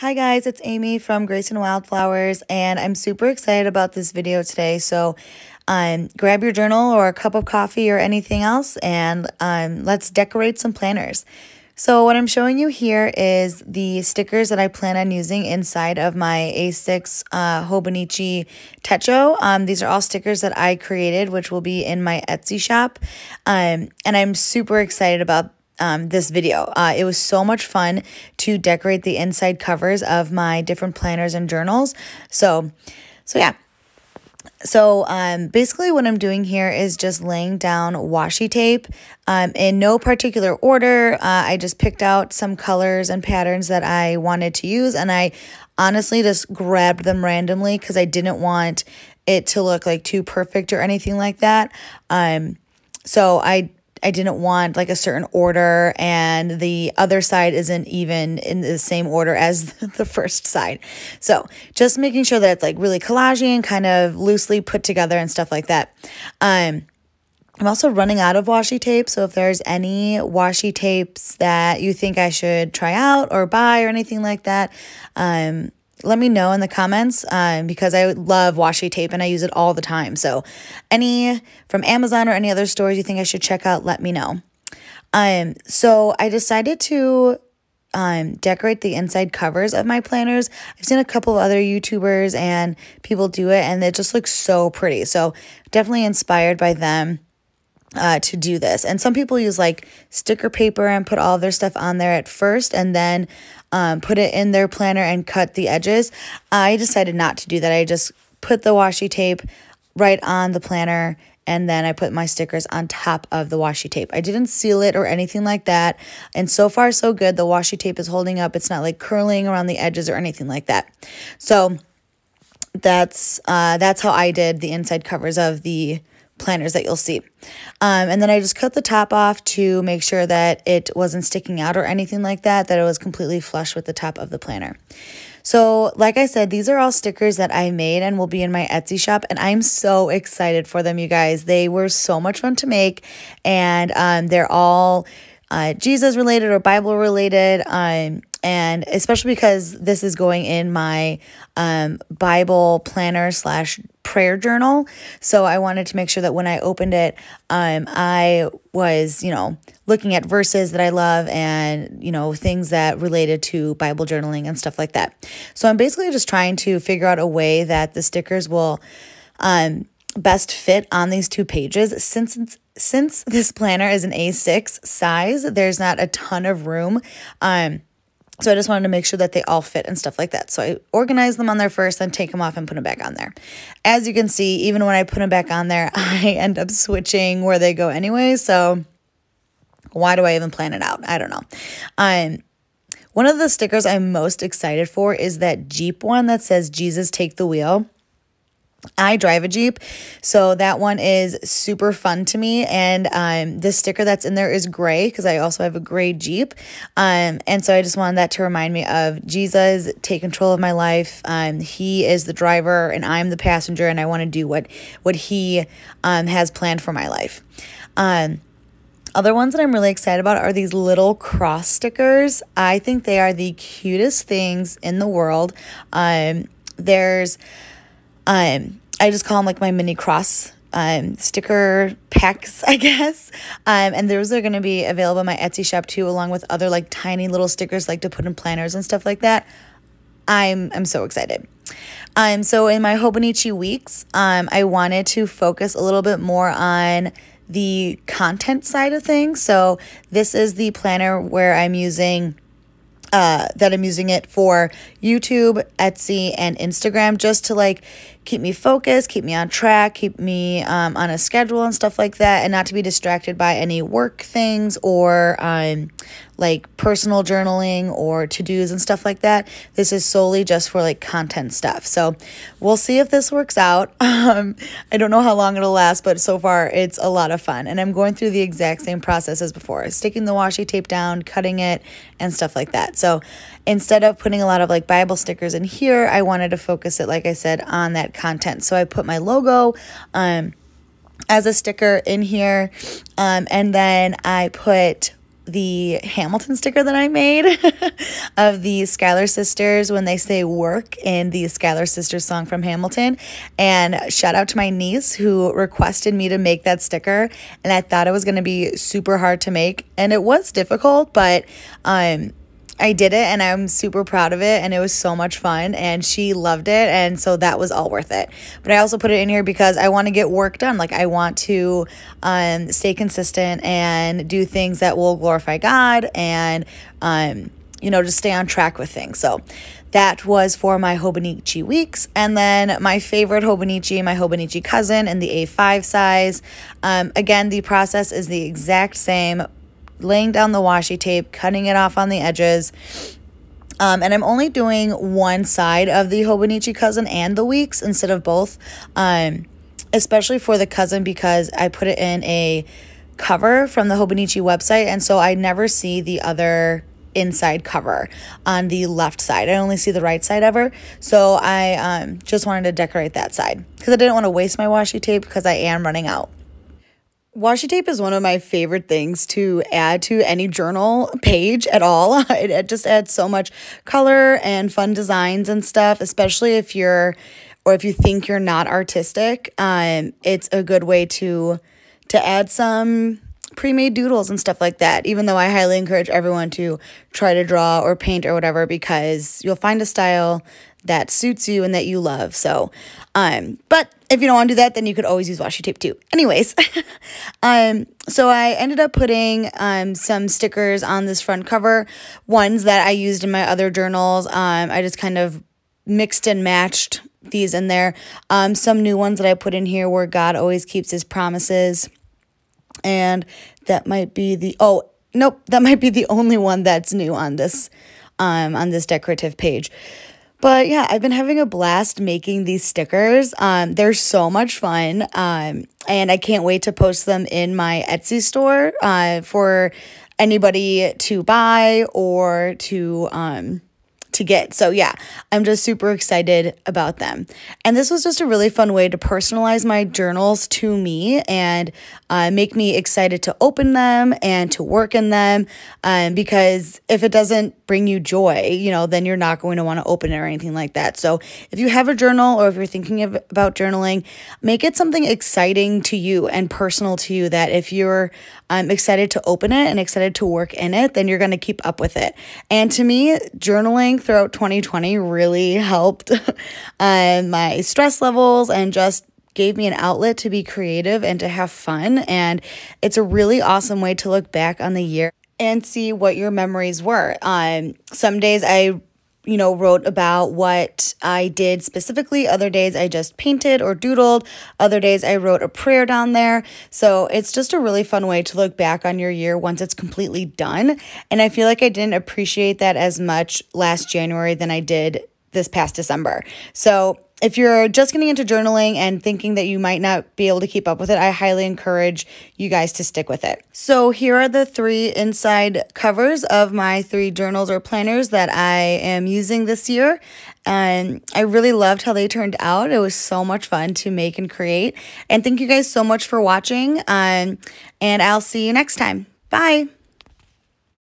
Hi guys, it's Amy from Grace and Wildflowers, and I'm super excited about this video today. So, um, grab your journal or a cup of coffee or anything else, and um, let's decorate some planners. So what I'm showing you here is the stickers that I plan on using inside of my A6 uh, Hobonichi Techo. Um, these are all stickers that I created, which will be in my Etsy shop. Um, and I'm super excited about um, this video. Uh, it was so much fun to decorate the inside covers of my different planners and journals. So, so yeah. So um, basically what I'm doing here is just laying down washi tape um, in no particular order. Uh, I just picked out some colors and patterns that I wanted to use and I honestly just grabbed them randomly because I didn't want it to look like too perfect or anything like that. Um, so I I didn't want like a certain order and the other side isn't even in the same order as the first side. So just making sure that it's like really collagey and kind of loosely put together and stuff like that. Um, I'm also running out of washi tape, so if there's any washi tapes that you think I should try out or buy or anything like that, um, let me know in the comments um, because I love washi tape and I use it all the time. So, any from Amazon or any other stores you think I should check out, let me know. Um, so I decided to um, decorate the inside covers of my planners. I've seen a couple of other YouTubers and people do it, and it just looks so pretty. So, definitely inspired by them uh, to do this. And some people use like sticker paper and put all their stuff on there at first and then um, put it in their planner and cut the edges. I decided not to do that. I just put the washi tape right on the planner and then I put my stickers on top of the washi tape. I didn't seal it or anything like that. And so far, so good. The washi tape is holding up. It's not like curling around the edges or anything like that. So that's uh, that's how I did the inside covers of the planners that you'll see. Um, and then I just cut the top off to make sure that it wasn't sticking out or anything like that, that it was completely flush with the top of the planner. So, like I said, these are all stickers that I made and will be in my Etsy shop, and I'm so excited for them, you guys. They were so much fun to make, and um, they're all uh, Jesus related or Bible related. Um, and especially because this is going in my um, Bible planner slash prayer journal. So I wanted to make sure that when I opened it, um, I was, you know, looking at verses that I love and, you know, things that related to Bible journaling and stuff like that. So I'm basically just trying to figure out a way that the stickers will um, best fit on these two pages since since this planner is an A6 size, there's not a ton of room. Um, so I just wanted to make sure that they all fit and stuff like that. So I organized them on there first, then take them off and put them back on there. As you can see, even when I put them back on there, I end up switching where they go anyway. So why do I even plan it out? I don't know. Um, one of the stickers I'm most excited for is that Jeep one that says Jesus take the wheel. I drive a Jeep, so that one is super fun to me. And um, the sticker that's in there is gray because I also have a gray Jeep. Um, and so I just wanted that to remind me of Jesus, take control of my life. Um, he is the driver and I'm the passenger, and I want to do what what he um, has planned for my life. Um, other ones that I'm really excited about are these little cross stickers. I think they are the cutest things in the world. Um, there's um, I just call them like my mini cross um, sticker packs, I guess. Um, and those are going to be available in my Etsy shop too, along with other like tiny little stickers like to put in planners and stuff like that. I'm I'm so excited. Um, so in my Hobonichi weeks, um, I wanted to focus a little bit more on the content side of things. So this is the planner where I'm using uh, that I'm using it for YouTube, Etsy, and Instagram just to like keep me focused, keep me on track, keep me um, on a schedule and stuff like that, and not to be distracted by any work things or um, like personal journaling or to dos and stuff like that. This is solely just for like content stuff. So we'll see if this works out. Um, I don't know how long it'll last, but so far it's a lot of fun. And I'm going through the exact same process as before sticking the washi tape down, cutting it, and stuff like that. So instead of putting a lot of like Bible stickers in here, I wanted to focus it, like I said, on that content. So I put my logo. Um, as a sticker in here. Um, and then I put the Hamilton sticker that I made of the Schuyler sisters when they say work in the Schuyler sisters song from Hamilton. And shout out to my niece who requested me to make that sticker. And I thought it was going to be super hard to make. And it was difficult, but um, I did it and I'm super proud of it and it was so much fun and she loved it and so that was all worth it. But I also put it in here because I want to get work done. Like I want to um, stay consistent and do things that will glorify God and um, you know just stay on track with things. So that was for my Hobonichi weeks. And then my favorite Hobonichi, my Hobonichi cousin in the A5 size. Um, again, the process is the exact same laying down the washi tape, cutting it off on the edges. Um, and I'm only doing one side of the Hobonichi cousin and the weeks instead of both, um, especially for the cousin because I put it in a cover from the Hobonichi website. And so I never see the other inside cover on the left side. I only see the right side ever. So I um, just wanted to decorate that side because I didn't want to waste my washi tape because I am running out. Washi tape is one of my favorite things to add to any journal page at all. It, it, just adds so much color and fun designs and stuff, especially if you're or if you think you're not artistic. Um, it's a good way to to add some pre-made doodles and stuff like that. Even though I highly encourage everyone to try to draw or paint or whatever because you'll find a style that suits you and that you love. So, um, but if you don't want to do that, then you could always use washi tape too. Anyways, um, so I ended up putting um, some stickers on this front cover, ones that I used in my other journals. Um, I just kind of mixed and matched these in there. Um, some new ones that I put in here where God always keeps his promises. And that might be the, oh, nope, that might be the only one that's new on this, um, on this decorative page. But yeah, I've been having a blast making these stickers. Um, they're so much fun. Um, and I can't wait to post them in my Etsy store uh, for anybody to buy or to um, to get. So yeah, I'm just super excited about them. And this was just a really fun way to personalize my journals to me and uh, make me excited to open them and to work in them. Um, because if it doesn't bring you joy, you know, then you're not going to want to open it or anything like that. So if you have a journal or if you're thinking of, about journaling, make it something exciting to you and personal to you that if you're um, excited to open it and excited to work in it, then you're going to keep up with it. And to me, journaling throughout 2020 really helped um, my stress levels and just gave me an outlet to be creative and to have fun. And it's a really awesome way to look back on the year and see what your memories were. Um, some days I you know, wrote about what I did specifically. Other days I just painted or doodled. Other days I wrote a prayer down there. So it's just a really fun way to look back on your year once it's completely done. And I feel like I didn't appreciate that as much last January than I did this past December. So if you're just getting into journaling and thinking that you might not be able to keep up with it, I highly encourage you guys to stick with it. So here are the three inside covers of my three journals or planners that I am using this year. And I really loved how they turned out. It was so much fun to make and create. And thank you guys so much for watching. Um, and I'll see you next time. Bye.